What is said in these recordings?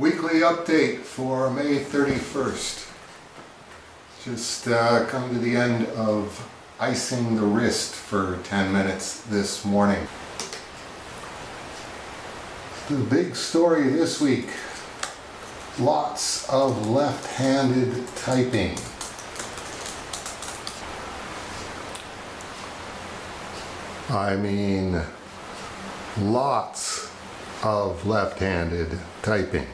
Weekly update for May 31st. Just uh, come to the end of icing the wrist for 10 minutes this morning. The big story this week, lots of left-handed typing. I mean, lots of left-handed typing.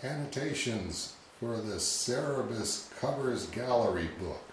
Annotations for the Cerebus Covers Gallery book.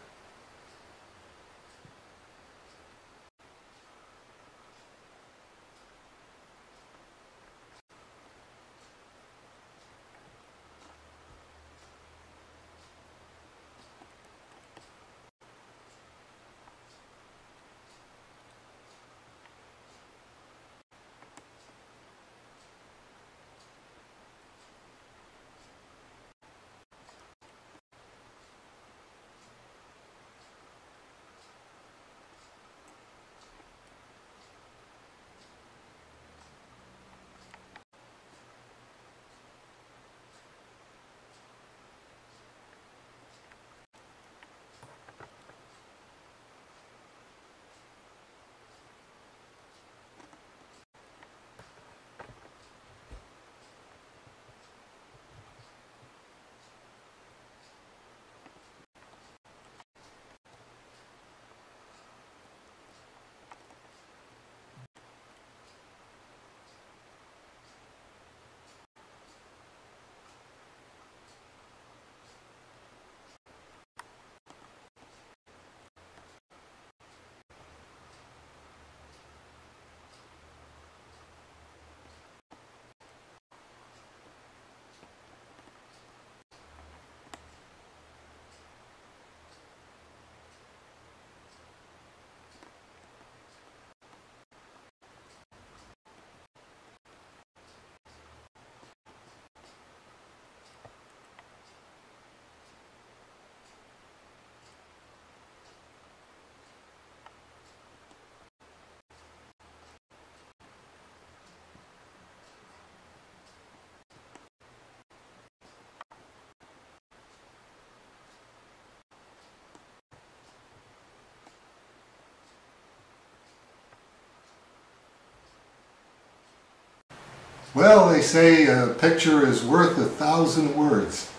Well, they say a picture is worth a thousand words.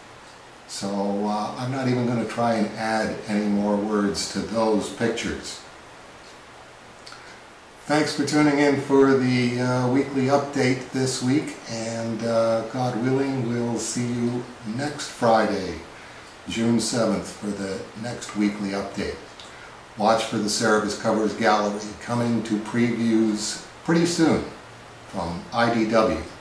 So uh, I'm not even going to try and add any more words to those pictures. Thanks for tuning in for the uh, weekly update this week and uh, God willing we'll see you next Friday, June 7th for the next weekly update. Watch for the Cerebus Covers Gallery coming to previews pretty soon from IDW.